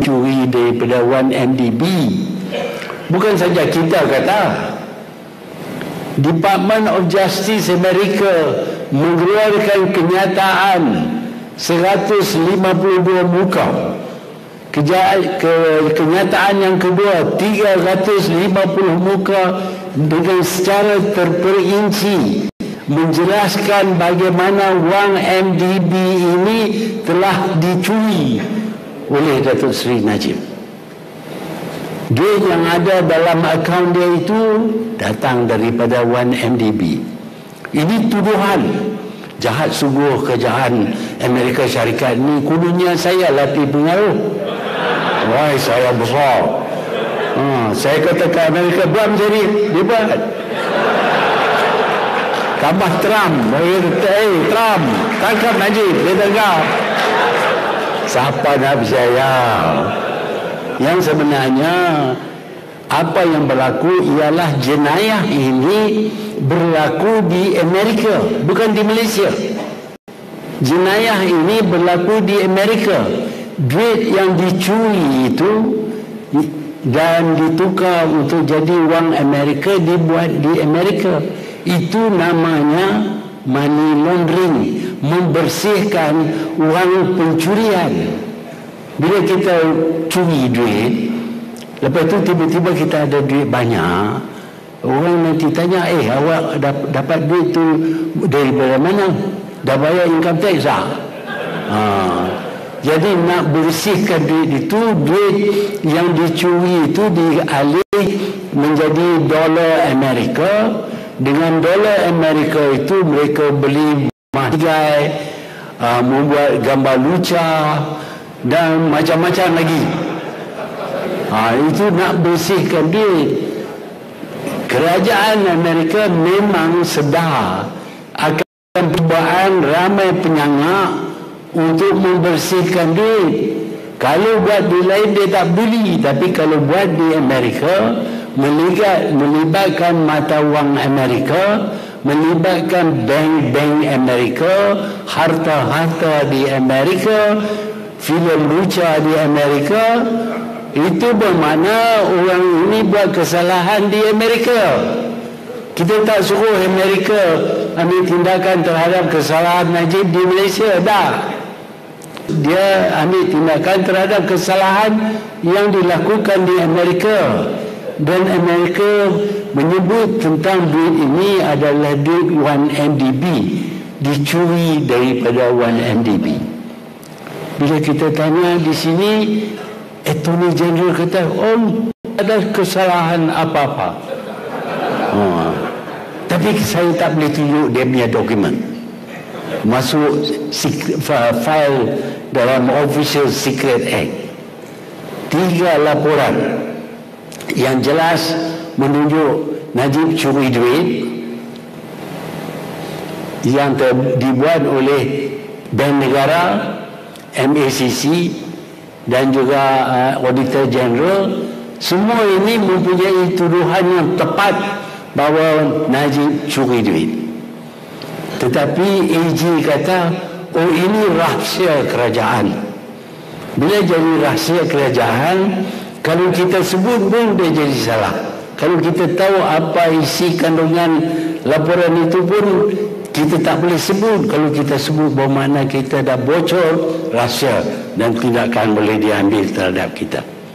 curi daripada 1MDB bukan saja kita kata Department of Justice Amerika mengeluarkan kenyataan 152 muka. Keja- ke, kenyataan yang kedua 350 muka dengan secara terperinci menjelaskan bagaimana wang MDB ini telah dicuri oleh Datuk Seri Najib. Duit yang ada dalam akaun dia itu datang daripada 1MDB. Ini tuduhan jahat sungguh kerajaan Amerika Syarikat ni kudunya saya latih pengaruh. Wah, saya besar. Ha, saya kata ke Amerika buat macam ni, dia buat. Tambah Trump, dia kata, hey Trump, tangkap Najib, dia tangkap. Siapa nak percaya? Yang sebenarnya apa yang berlaku ialah jenayah ini berlaku di Amerika, bukan di Malaysia. Jenayah ini berlaku di Amerika. Duit yang dicuri itu dan ditukar untuk jadi wang Amerika dibuat di Amerika. Itu namanya money laundering, membersihkan wang pencurian. Bila kita curi duit, lepas tu tiba-tiba kita ada duit banyak, orang nanti tanya, eh awak dapat duit tu dari mana? Dah bayar income tax tak? Ha. Jadi nak bersihkan duit itu, duit yang dicuri itu dialih menjadi dolar Amerika. Dengan dolar Amerika itu mereka beli mahdigai, uh, membuat gambar luca dan macam-macam lagi. Ha, itu nak bersihkan duit. Kerajaan Amerika memang sedar akan perubahan ramai penyangak untuk membersihkan duit. Kalau buat di lain dia tak beli, tapi kalau buat di Amerika melibat, melibatkan mata wang Amerika, melibatkan bank-bank Amerika, harta-harta di Amerika, filem luca di Amerika, itu bermakna orang ini buat kesalahan di Amerika. Kita tak suruh Amerika ambil tindakan terhadap kesalahan Najib di Malaysia. Tak. Dia ambil tindakan terhadap kesalahan yang dilakukan di Amerika. Dan Amerika menyebut tentang duit ini adalah duit 1MDB. Dicuri daripada 1MDB. Bila kita tanya di sini, Attorney General kata, oh ada kesalahan apa-apa. Oh. Tapi saya tak boleh tunjuk dia punya dokumen. Masuk file dalam Official Secret Act. Tiga laporan yang jelas menunjuk Najib curi duit yang dibuat oleh Bank Negara, MACC dan juga uh, Auditor General. Semua ini mempunyai tuduhan yang tepat bahawa Najib curi duit. Tetapi AG kata oh ini rahsia kerajaan. Bila jadi rahsia kerajaan kalau kita sebut pun dia jadi salah. Kalau kita tahu apa isi kandungan laporan itu pun kita tak boleh sebut. Kalau kita sebut bermakna kita dah bocor rahsia dan tidak akan boleh diambil terhadap kita